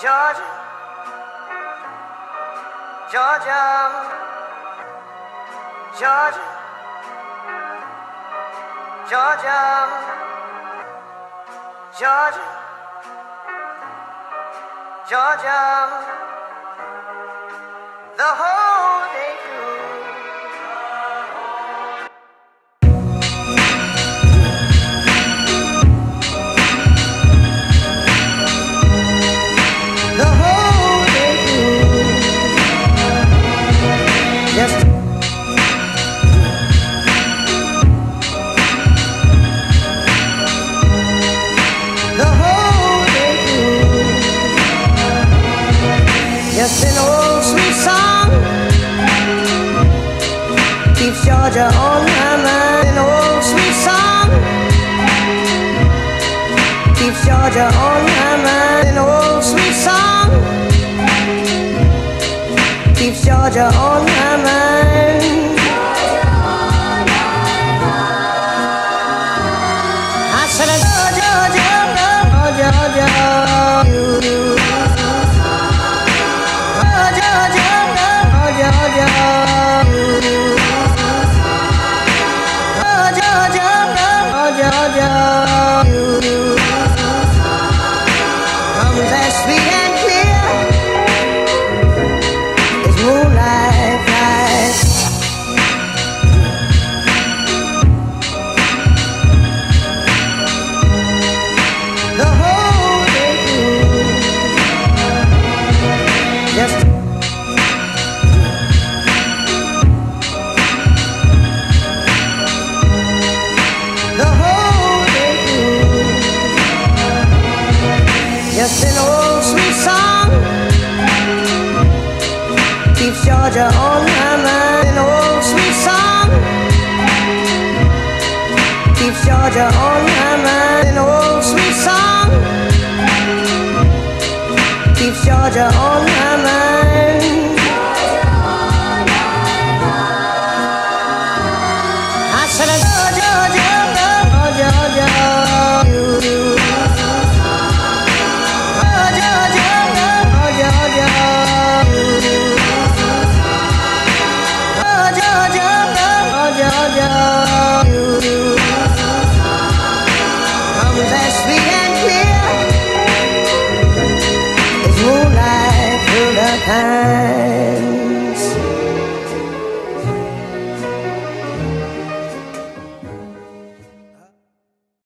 Georgia, Georgia, Georgia, Georgia, Georgia, Georgia, the whole. your own है